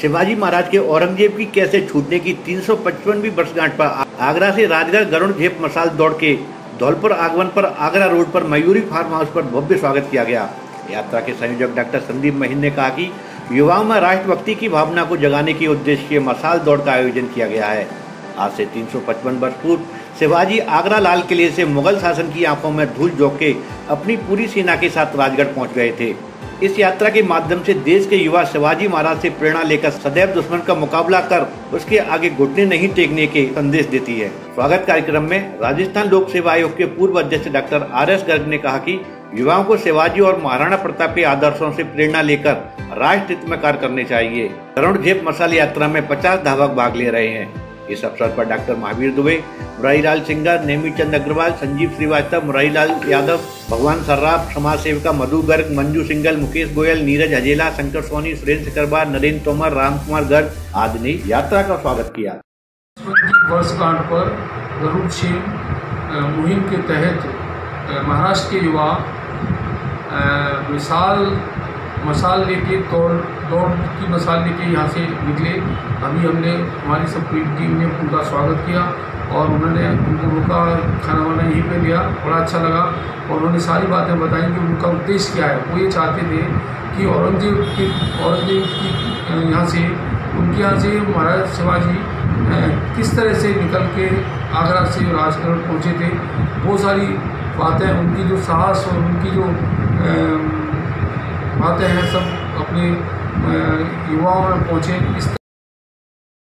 शिवाजी महाराज के औरंगज़ेब की कैसे छूटने की तीन सौ पचपनवी वर्षगांठ पर आगरा से राजगढ़ गरुण झेप मसाल दौड़ के धौलपुर आगमन पर आगरा रोड पर मयूरी फार्म हाउस पर भव्य स्वागत किया गया। यात्रा के संयोजक डॉक्टर संदीप महिन ने कहा कि युवाओं में राष्ट्रभक्ति की भावना को जगाने के उद्देश्य से मसाल दौड़ का आयोजन किया गया है। आज से तीन सौ पचपन वर्ष पूर्व शिवाजी आगरा लाल किले से मुगल शासन की आँखों में धूल झोंक के अपनी पूरी सेना के साथ राजगढ़ पहुँच गए थे। इस यात्रा के माध्यम से देश के युवा शिवाजी महाराज से प्रेरणा लेकर सदैव दुश्मन का मुकाबला कर उसके आगे घुटने नहीं टेकने के संदेश देती है। स्वागत कार्यक्रम में राजस्थान लोक सेवा आयोग के पूर्व अध्यक्ष डॉक्टर आर एस गर्ग ने कहा कि युवाओं को शिवाजी और महाराणा प्रताप के आदर्शों से प्रेरणा लेकर राष्ट्र हित में कार्य करने चाहिए। करुण झेप मसाल यात्रा में पचास धावक भाग ले रहे हैं। इस अवसर पर डॉक्टर महावीर दुबे, मुरारीलाल सिंगर नेमी चंद अग्रवाल, संजीव श्रीवास्तव, मुरारीलाल यादव, भगवान सर्राफ समाज सेविका मधु गर्ग, मंजू सिंगल मुकेश गोयल, नीरज हजेला शंकर सोनी सुरेंद्र सिकरबार नरेंद्र तोमर राम कुमार गर्ग आदि ने यात्रा का स्वागत किया। वर्षगांठ पर गरुड़ मुहिम के तहत महाराष्ट्र के युवा विशाल मसाल लेके दौड़ दौड़ की मसाल लेके यहाँ से निकले। अभी हमने हमारी सब टीम ने उनका स्वागत किया और उन्होंने उनको रुका, खाना वाना यहीं पे लिया, बड़ा अच्छा लगा। और उन्होंने सारी बातें बताई कि उनका उद्देश्य क्या है। वो ये चाहते थे कि औरंगज़ेब की औरंगज़ेब की यहाँ से, उनके यहाँ से महाराज शिवाजी किस तरह से निकल के आगरा से राजगढ़ पहुँचे थे। वो सारी बातें, उनकी जो साहस और उनकी जो आते हैं सब अपने युवाओं में पहुँचे। इस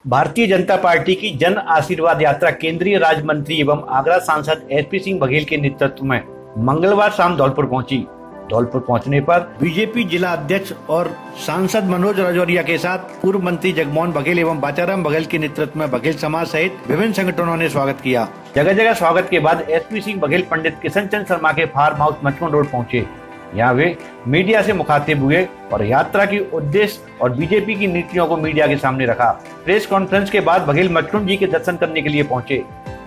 भारतीय जनता पार्टी की जन आशीर्वाद यात्रा केंद्रीय राज्य मंत्री एवं आगरा सांसद एसपी सिंह बघेल के नेतृत्व में मंगलवार शाम धौलपुर पहुँची। धौलपुर पहुँचने पर बीजेपी जिला अध्यक्ष और सांसद मनोज राजौरिया के साथ पूर्व मंत्री जगमोहन बघेल एवं बाचाराम बघेल के नेतृत्व में बघेल समाज सहित विभिन्न संगठनों ने स्वागत किया। जगह जगह स्वागत के बाद एसपी सिंह बघेल पंडित किशन चंद शर्मा के फार्म हाउस मचमन रोड पहुँचे। यहाँ वे मीडिया से मुखातिब हुए और यात्रा की उद्देश्य और बीजेपी की नीतियों को मीडिया के सामने रखा। प्रेस कॉन्फ्रेंस के बाद बघेल मटकुंड जी के दर्शन करने के लिए पहुँचे।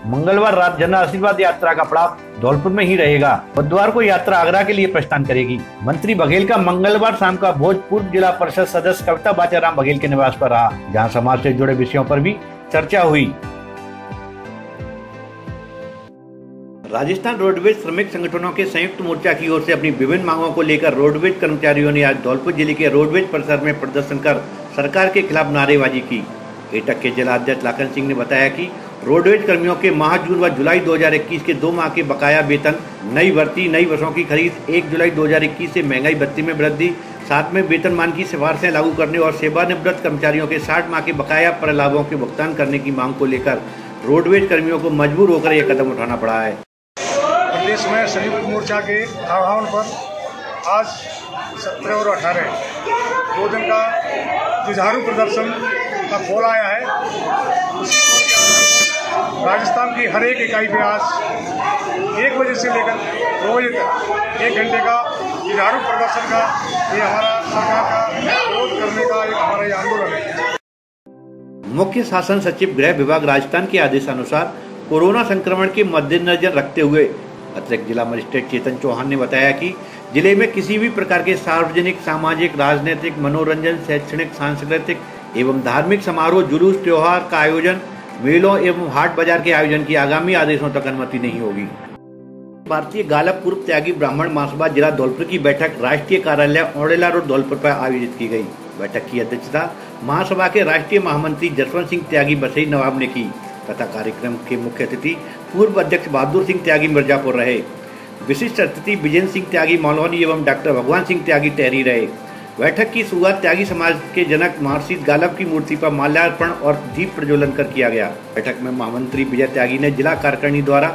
मंगलवार रात जन आशीर्वाद यात्रा का पड़ाव धौलपुर में ही रहेगा। बुधवार को यात्रा आगरा के लिए प्रस्थान करेगी। मंत्री बघेल का मंगलवार शाम का भोज पूर्व जिला परिषद सदस्य कविता बाचाराम बघेल के निवास पर रहा। जहाँ समाज से जुड़े विषयों पर भी चर्चा हुई। राजस्थान रोडवेज़ श्रमिक संगठनों के संयुक्त मोर्चा की ओर से अपनी विभिन्न मांगों को लेकर रोडवेज़ कर्मचारियों ने आज धौलपुर ज़िले के रोडवेज़ परिसर में प्रदर्शन कर सरकार के खिलाफ नारेबाजी की। एटक के जिला अध्यक्ष लाखन सिंह ने बताया कि रोडवेज़ कर्मियों के माह जून व जुलाई 2021 के दो माह के बकाया वेतन, नई भर्ती, नई बसों की खरीद, एक जुलाई 2021 से महँगाई भत्ती में वृद्धि साथ में वेतनमान की सिफारिशें लागू करने और सेवानिवृत्त कर्मचारियों के साठ माह के बकाया पर लाभों के भुगतान करने की मांग को लेकर रोडवेज़ कर्मियों को मजबूर होकर यह कदम उठाना पड़ा है। प्रदेश में संयुक्त मोर्चा के आह्वान पर आज सत्रह और अठारह, दो दिन का जुझारू प्रदर्शन का खोल आया है। राजस्थान की हर एक इकाई पे आज एक बजे से लेकर दो बजे तक एक घंटे का जुझारू प्रदर्शन का ये हमारा सरकार का विरोध करने का एक हमारा ये आंदोलन है। मुख्य शासन सचिव गृह विभाग राजस्थान के आदेशानुसार कोरोना संक्रमण के मद्देनजर रखते हुए अतिरिक्त जिला मजिस्ट्रेट चेतन चौहान ने बताया कि ज़िले में किसी भी प्रकार के सार्वजनिक, सामाजिक, राजनीतिक, मनोरंजन, शैक्षणिक, सांस्कृतिक एवं धार्मिक समारोह, जुलूस, त्योहार का आयोजन, मेलों एवं हाट बाज़ार के आयोजन की आगामी आदेशों तक अनुमति नहीं होगी। भारतीय गालप पूर्व त्यागी ब्राह्मण महासभा जिला धौलपुर की बैठक राष्ट्रीय कार्यालय ओडेला रोड धौलपुर पर आयोजित की गई। बैठक की अध्यक्षता महासभा के राष्ट्रीय महामंत्री जसवंत सिंह त्यागी बसई नवाब ने की तथा कार्यक्रम के मुख्य अतिथि पूर्व अध्यक्ष बहादुर सिंह त्यागी मिर्जापुर रहे। विशिष्ट अतिथि विजेंद्र सिंह त्यागी मौलवानी एवं डॉक्टर भगवान सिंह त्यागी टहरी रहे। बैठक की शुरुआत त्यागी समाज के जनक महर्षि गालब की मूर्ति पर माल्यार्पण और दीप प्रज्वलन कर किया गया। बैठक में महामंत्री विजय त्यागी ने जिला कार्यकारिणी द्वारा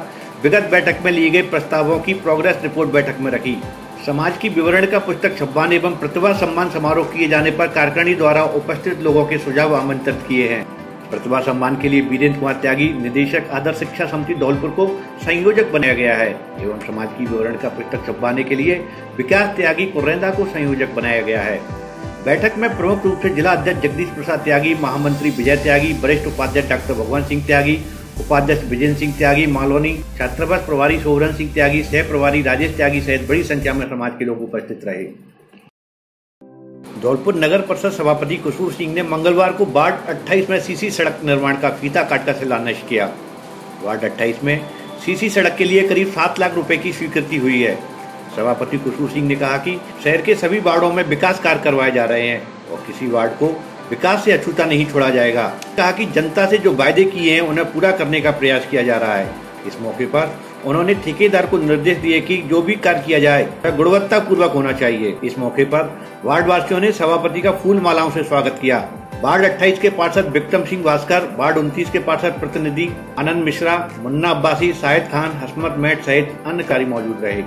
विगत बैठक में लिए गए प्रस्तावों की प्रोग्रेस रिपोर्ट बैठक में रखी। समाज की विवरण का पुस्तक छब्बान एवं प्रतिभा सम्मान समारोह किए जाने पर कार्यकारिणी द्वारा उपस्थित लोगों के सुझाव आमंत्रित किए हैं। प्रतिभा सम्मान के लिए वीरेंद्र कुमार त्यागी, निदेशक आदर्श शिक्षा समिति धौलपुर को संयोजक बनाया गया है। एवं समाज की विवरण का पुस्तक छपवाने के लिए विकास त्यागी कुरेंदा को संयोजक बनाया गया है। बैठक में प्रमुख रूप से जिला अध्यक्ष जगदीश प्रसाद त्यागी, महामंत्री विजय त्यागी, वरिष्ठ उपाध्यक्ष डॉक्टर भगवान सिंह त्यागी, उपाध्यक्ष विजेंद्र सिंह त्यागी मालवनी छात्रावास प्रभारी सोहरन सिंह त्यागी, सह प्रभारी राजेश त्यागी सहित बड़ी संख्या में समाज के लोग उपस्थित रहे। धौलपुर नगर परिषद सभापति कुशूर सिंह ने मंगलवार को वार्ड 28 में सीसी सड़क निर्माण का फीता काटकर शिलान्यास किया। वार्ड 28 में सीसी सड़क के लिए करीब सात लाख रुपए की स्वीकृति हुई है। सभापति कुशूर सिंह ने कहा कि शहर के सभी वार्डों में विकास कार्य करवाए जा रहे हैं और किसी वार्ड को विकास से अछूता नहीं छोड़ा जाएगा। कहा कि जनता से जो वायदे किए हैं, उन्हें पूरा करने का प्रयास किया जा रहा है। इस मौके पर उन्होंने ठेकेदार को निर्देश दिए कि जो भी कार्य किया जाए गुणवत्ता पूर्वक होना चाहिए। इस मौके पर वार्ड वासियों ने सभापति का फूल मालाओं से स्वागत किया। वार्ड 28 के पार्षद विक्रम सिंह भास्कर, वार्ड उनतीस के पार्षद प्रतिनिधि आनंद मिश्रा, मुन्ना अब्बासी शाहिद खान, हसमत मेट सहित अन्य कार्य मौजूद रहे।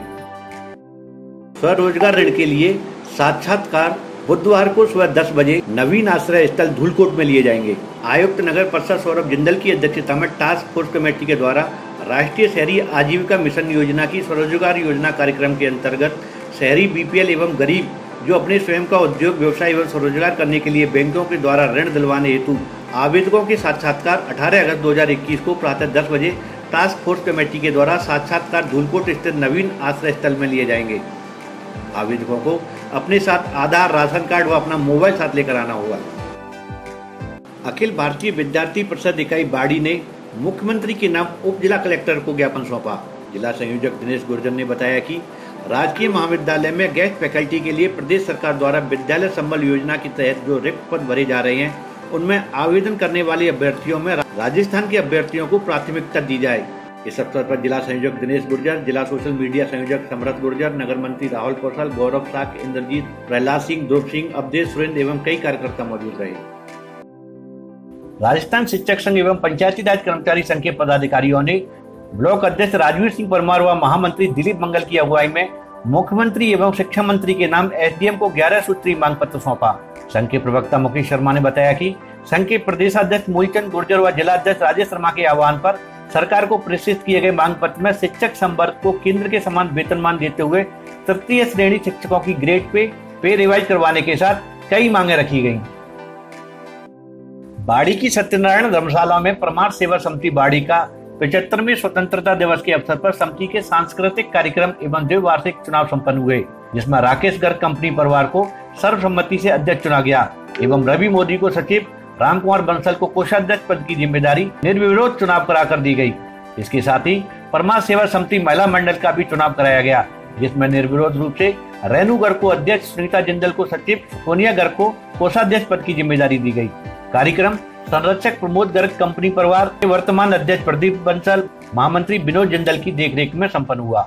स्वरोजगार ऋण के लिए साक्षात्कार बुधवार को सुबह 10 बजे नवीन आश्रय स्थल धूलकोट में लिए जाएँगे। आयुक्त नगर परिषद सौरभ जिंदल की अध्यक्षता में टास्क फोर्स कमेटी के द्वारा राष्ट्रीय शहरी आजीविका मिशन योजना की स्वरोजगार योजना कार्यक्रम के अंतर्गत शहरी बीपीएल एवं गरीब जो अपने स्वयं का उद्योग, व्यवसाय एवं स्वरोजगार करने के लिए बैंकों के द्वारा ऋण दिलवाने हेतु आवेदकों के साक्षात्कार 18 अगस्त 2021 को प्रातः 10 बजे टास्क फोर्स कमेटी के द्वारा साक्षात्कार धूलकोट स्थित नवीन आश्रय स्थल में लिए जाएँगे। आवेदकों को अपने साथ आधार, राशन कार्ड व अपना मोबाइल साथ लेकर आना होगा। अखिल भारतीय विद्यार्थी परिषद इकाई बाड़ी ने मुख्यमंत्री के नाम उप जिला कलेक्टर को ज्ञापन सौंपा। जिला संयोजक दिनेश गुर्जर ने बताया कि राजकीय महाविद्यालय में गेस्ट फैकल्टी के लिए प्रदेश सरकार द्वारा विद्यालय संबल योजना के तहत जो रिक्त पद भरे जा रहे हैं, उनमें आवेदन करने वाले अभ्यर्थियों में राजस्थान के अभ्यर्थियों को प्राथमिकता दी जाए। इस अवसर पर जिला संयोजक दिनेश गुर्जर, जिला सोशल मीडिया संयोजक समरथ गुर्जर, नगर मंत्री राहुल कौशल, गौरव साक, इंद्रजीत प्रहलाद सिंह, ध्रुव सिंह, अवधेश सुरेंद्र एवं कई कार्यकर्ता मौजूद रहे। राजस्थान शिक्षक संघ एवं पंचायती राज कर्मचारी संघ के पदाधिकारियों ने ब्लॉक अध्यक्ष राजवीर सिंह परमार व महामंत्री दिलीप मंगल की अगुवाई में मुख्यमंत्री एवं शिक्षा मंत्री के नाम एसडीएम को ग्यारह सूत्री मांग पत्र सौंपा। संघ के प्रवक्ता मुकेश शर्मा ने बताया कि संघ के प्रदेशाध्यक्ष मूलचंद गुर्जर व जिलाध्यक्ष राजेश शर्मा के आह्वान पर सरकार को प्रेषित किए गए मांग पत्र में शिक्षक संवर्ग को केंद्र के समान वेतनमान देते हुए तृतीय श्रेणी शिक्षकों की ग्रेड पे पे रिवाइज करवाने के साथ कई मांगे रखी गई बाड़ी की सत्यनारायण धर्मशाला में प्रमाण सेवा समिति बाड़ी का पिछहत्तरवे स्वतंत्रता दिवस के अवसर पर समिति के सांस्कृतिक कार्यक्रम एवं द्विवार्षिक चुनाव संपन्न हुए, जिसमें राकेश गर्ग कंपनी परिवार को सर्वसम्मति से अध्यक्ष चुना गया एवं रवि मोदी को सचिव राम कुमार बंसल को कोषाध्यक्ष पद की ज़िम्मेदारी निर्विरोध चुनाव कराकर दी गई। इसके साथ ही परमार सेवा समिति महिला मंडल का भी चुनाव कराया गया, जिसमें निर्विरोध रूप से रेणु गर्ग को अध्यक्ष, सुनीता जिंदल को सचिव, सोनिया गर्ग को कोषाध्यक्ष पद की ज़िम्मेदारी दी गई। कार्यक्रम संरक्षक प्रमोद गर्ग, कंपनी परिवार के वर्तमान अध्यक्ष प्रदीप बंसल, महामंत्री विनोद जिंदल की देखरेख में संपन्न हुआ।